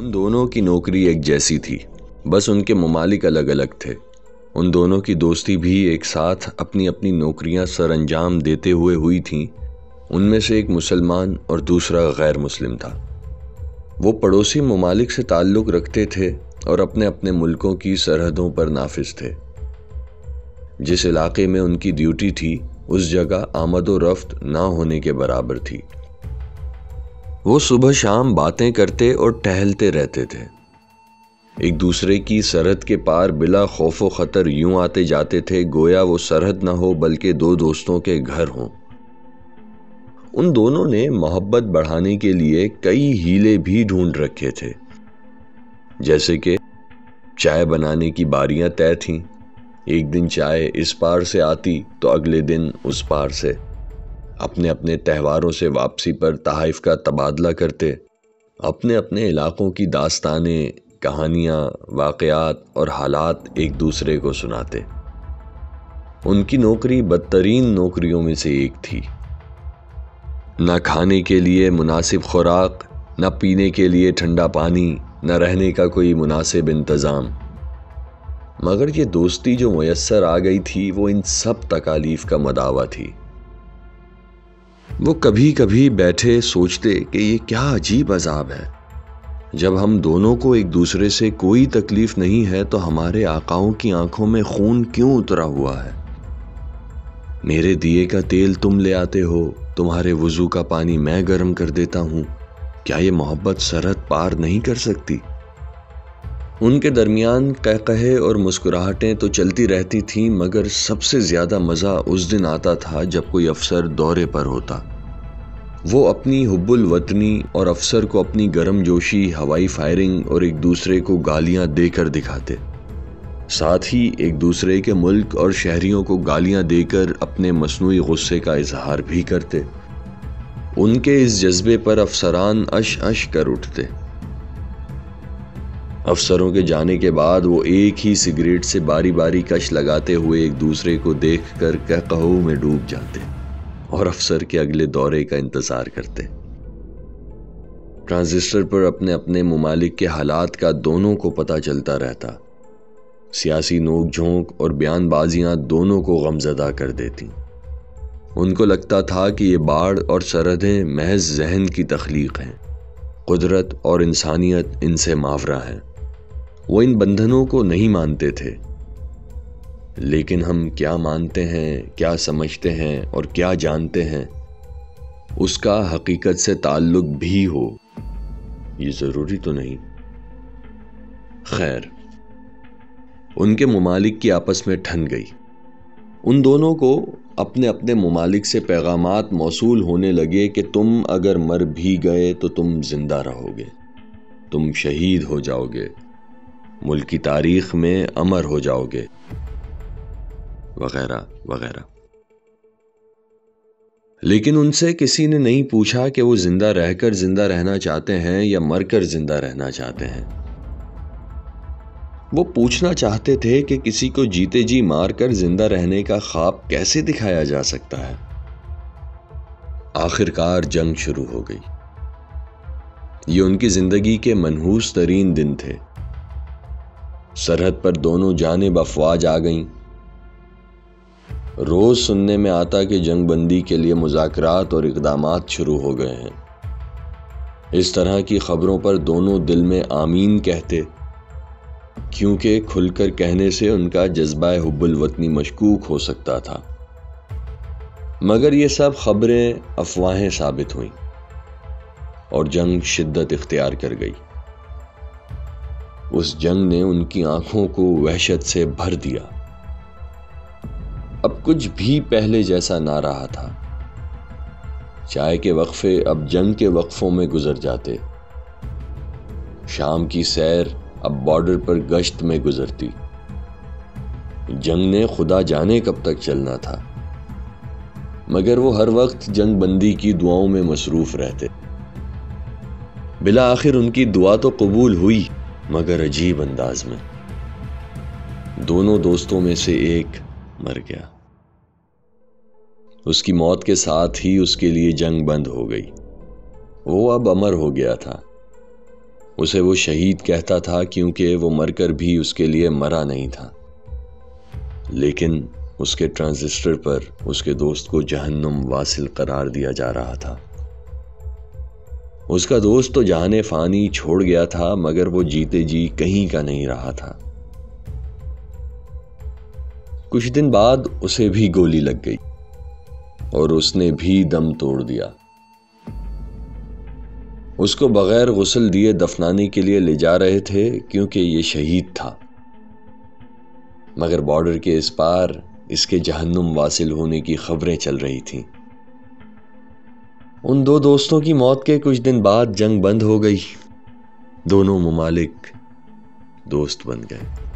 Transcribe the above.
उन दोनों की नौकरी एक जैसी थी। बस उनके ममालिक अलग अलग थे। उन दोनों की दोस्ती भी एक साथ अपनी अपनी नौकरियाँ सर अंजाम देते हुए हुई थीं। उनमें से एक मुसलमान और दूसरा गैर मुस्लिम था। वो पड़ोसी ममालिक से ताल्लुक़ रखते थे और अपने अपने मुल्कों की सरहदों पर नाफिज थे। जिस इलाके में उनकी ड्यूटी थी, उस जगह आमद रफ्त ना होने के बराबर थी। वो सुबह शाम बातें करते और टहलते रहते थे। एक दूसरे की सरहद के पार बिला खौफ ख़तर यूँ आते जाते थे, गोया वो सरहद ना हो बल्कि दो दोस्तों के घर हों। उन दोनों ने मोहब्बत बढ़ाने के लिए कई हीले भी ढूंढ रखे थे। जैसे कि चाय बनाने की बारियाँ तय थीं, एक दिन चाय इस पार से आती तो अगले दिन उस पार से। अपने अपने त्यौहारों से वापसी पर तहाइफ का तबादला करते। अपने अपने इलाकों की दास्तानें, कहानियाँ वाक़ात और हालात एक दूसरे को सुनाते। उनकी नौकरी बदतरीन नौकरियों में से एक थी। न खाने के लिए मुनासिब खुराक, न पीने के लिए ठंडा पानी, न रहने का कोई मुनासिब इंतज़ाम। मगर ये दोस्ती जो मैसर आ गई थी, वो इन सब तकालीफ का मदावा थी। वो कभी कभी बैठे सोचते कि ये क्या अजीब अजाब है। जब हम दोनों को एक दूसरे से कोई तकलीफ़ नहीं है तो हमारे आकाओं की आँखों में खून क्यों उतरा हुआ है? मेरे दिए का तेल तुम ले आते हो, तुम्हारे वज़ू का पानी मैं गर्म कर देता हूँ। क्या ये मोहब्बत सरहद पार नहीं कर सकती? उनके दरमियान कह कहे और मुस्कुराहटें तो चलती रहती थीं, मगर सबसे ज़्यादा मज़ा उस दिन आता था जब कोई अफसर दौरे पर होता। वो अपनी हुब्बुल वतनी और अफसर को अपनी गर्म जोशी, हवाई फायरिंग और एक दूसरे को गालियाँ देकर दिखाते। साथ ही एक दूसरे के मुल्क और शहरियों को गालियाँ देकर अपने मसनू गुस्से का इजहार भी करते। उनके इस जज्बे पर अफसरान अश अश कर उठते। अफसरों के जाने के बाद वो एक ही सिगरेट से बारी बारी कश लगाते हुए एक दूसरे को देख कर कह कहो में डूब जाते। और अफसर के अगले दौरे का इंतज़ार करते। ट्रांजिस्टर पर अपने अपने ममालिक के हालात का दोनों को पता चलता रहता। सियासी नोक झोंक और बयानबाजियाँ दोनों को गमजदा कर देती। उनको लगता था कि ये बाढ़ और सरहदें महज जहन की तख्लीक हैं। कुदरत और इंसानियत इनसे मावरा है। वो इन बंधनों को नहीं मानते थे। लेकिन हम क्या मानते हैं, क्या समझते हैं और क्या जानते हैं, उसका हकीकत से ताल्लुक भी हो, ये ज़रूरी तो नहीं। खैर, उनके ममालिक की आपस में ठन गई। उन दोनों को अपने अपने ममालिक से पैगाम मौसू होने लगे कि तुम अगर मर भी गए तो तुम ज़िंदा रहोगे, तुम शहीद हो जाओगे, मुल्क की तारीख में अमर हो जाओगे। वगैरह वगैरह। लेकिन उनसे किसी ने नहीं पूछा कि वो ज़िंदा रहकर ज़िंदा रहना चाहते हैं या मरकर ज़िंदा रहना चाहते हैं। वो पूछना चाहते थे कि किसी को जीते जी मारकर ज़िंदा रहने का ख्वाब कैसे दिखाया जा सकता है। आखिरकार जंग शुरू हो गई। ये उनकी ज़िंदगी के मनहूस तरीन दिन थे। सरहद पर दोनों जाने अफवाज आ गईं। रोज़ सुनने में आता कि जंग बंदी के लिए मुजाकरात और इकदाम शुरू हो गए हैं। इस तरह की खबरों पर दोनों दिल में आमीन कहते, क्योंकि खुलकर कहने से उनका जज्बा हुब्बुल वतनी मशकूक हो सकता था। मगर ये सब खबरें अफवाहें साबित हुई और जंग शिद्दत इख्तियार कर गई। उस जंग ने उनकी आँखों को वहशत से भर दिया। अब कुछ भी पहले जैसा ना रहा था। चाय के वक्फे अब जंग के वक्फों में गुजर जाते। शाम की सैर अब बॉर्डर पर गश्त में गुजरती। जंग ने खुदा जाने कब तक चलना था। मगर वो हर वक्त जंग बंदी की दुआओं में मसरूफ रहते। बिला आखिर उनकी दुआ तो कबूल हुई, मगर अजीब अंदाज में। दोनों दोस्तों में से एक मर गया। उसकी मौत के साथ ही उसके लिए जंग बंद हो गई। वो अब अमर हो गया था। उसे वो शहीद कहता था क्योंकि वो मरकर भी उसके लिए मरा नहीं था। लेकिन उसके ट्रांजिस्टर पर उसके दोस्त को जहन्नुम वासिल करार दिया जा रहा था। उसका दोस्त तो जहाने फानी छोड़ गया था, मगर वो जीते जी कहीं का नहीं रहा था। कुछ दिन बाद उसे भी गोली लग गई और उसने भी दम तोड़ दिया। उसको बगैर गुसल दिए दफनाने के लिए ले जा रहे थे क्योंकि ये शहीद था। मगर बॉर्डर के इस पार इसके जहन्नुम वासिल होने की खबरें चल रही थीं। उन दो दोस्तों की मौत के कुछ दिन बाद जंग बंद हो गई। दोनों ममालिक दोस्त बन गए।